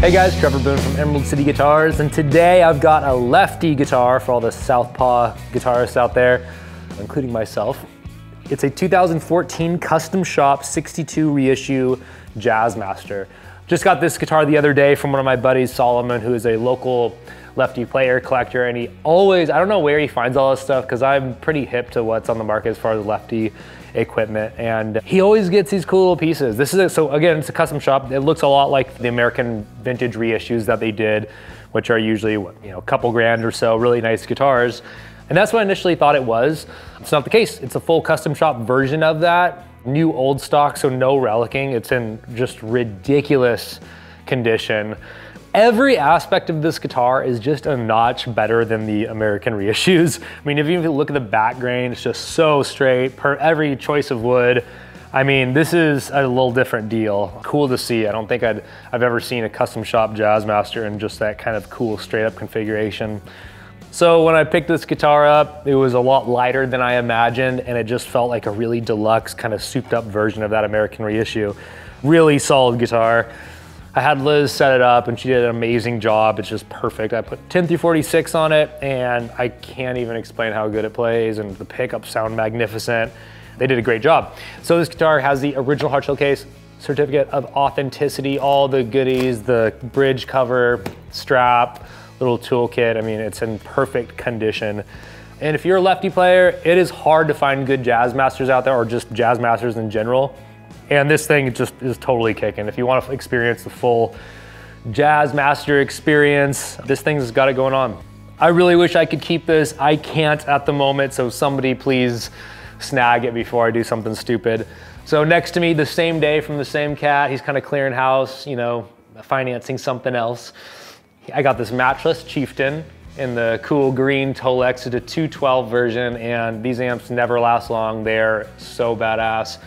Hey guys, Trevor Boone from Emerald City Guitars, and today I've got a lefty guitar for all the Southpaw guitarists out there, including myself. It's a 2014 Custom Shop 62 reissue Jazzmaster. Just got this guitar the other day from one of my buddies, Solomon, who is a local lefty player, collector, and he always, I don't know where he finds all this stuff because I'm pretty hip to what's on the market as far as lefty equipment and he always gets these cool little pieces. This is, a, so again, it's a custom shop. It looks a lot like the American vintage reissues that they did, which are usually, you know, a couple grand or so, really nice guitars. And that's what I initially thought it was. It's not the case. It's a full custom shop version of that. New old stock, so no relicking. It's in just ridiculous condition. Every aspect of this guitar is just a notch better than the American reissues. I mean, if you look at the back grain, it's just so straight per every choice of wood. I mean, this is a little different deal. Cool to see. I don't think i have ever seen a custom shop Jazzmaster in just that kind of cool straight up configuration. So when I picked this guitar up, it was a lot lighter than I imagined and it just felt like a really deluxe kind of souped up version of that American reissue. Really solid guitar. I had Liz set it up and she did an amazing job. It's just perfect. I put 10 through 46 on it and I can't even explain how good it plays and the pickups sound magnificent. They did a great job. So this guitar has the original hardshell case, certificate of authenticity, all the goodies, the bridge cover, strap, little toolkit. I mean, it's in perfect condition. And if you're a lefty player, it is hard to find good Jazzmasters out there or just Jazzmasters in general. And this thing just is totally kicking. If you want to experience the full Jazzmaster experience, this thing's got it going on. I really wish I could keep this. I can't at the moment, so somebody please snag it before I do something stupid. So next to me, the same day from the same cat, he's kind of clearing house, you know, financing something else. I got this matchless Chieftain in the cool green Tolex. It's a 212 version, and these amps never last long. They're so badass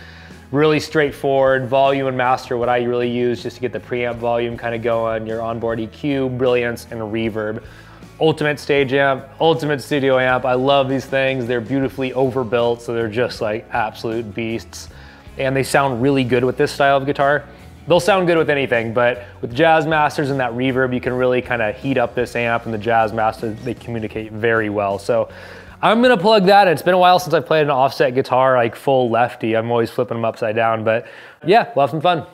really straightforward. Volume and master, what I really use just to get the preamp volume kind of going, your onboard EQ, brilliance, and reverb. Ultimate stage amp, ultimate studio amp. I love these things. They're beautifully overbuilt, so they're just like absolute beasts. And they sound really good with this style of guitar. They'll sound good with anything, but with Jazzmasters and that reverb, you can really kind of heat up this amp and the Jazzmasters, they communicate very well. So I'm gonna plug that. It's been a while since I've played an offset guitar, like full lefty. I'm always flipping them upside down, but yeah, we'll have some fun.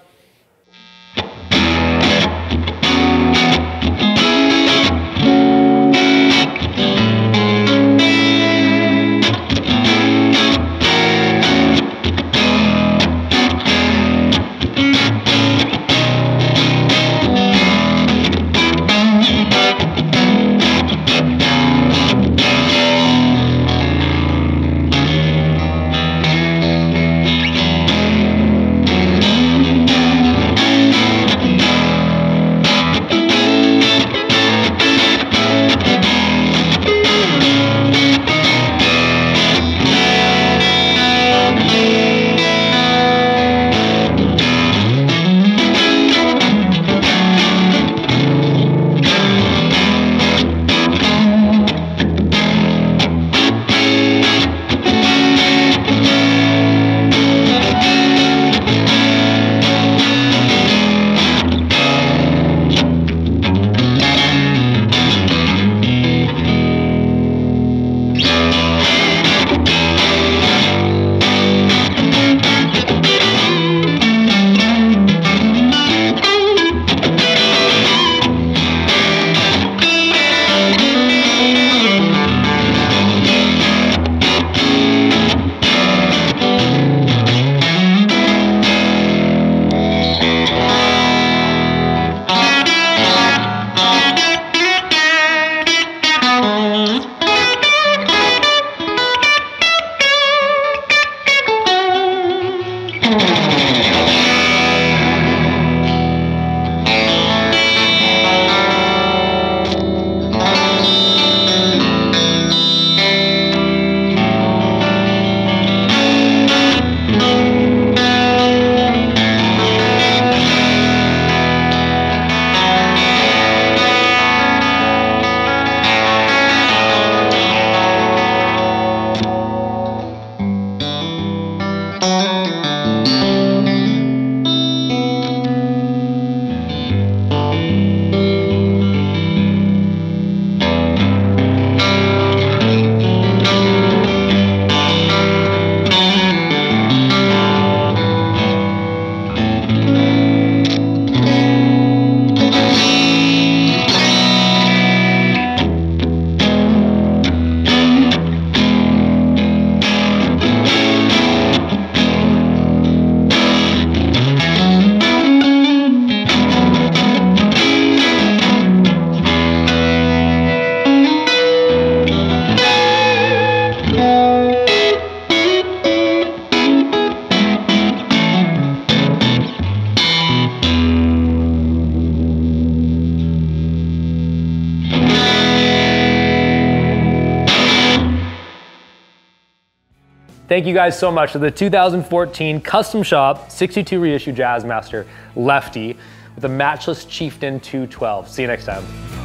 Thank you guys so much for the 2014 Custom Shop 62 reissue Jazzmaster Lefty with the Matchless Chieftain 212. See you next time.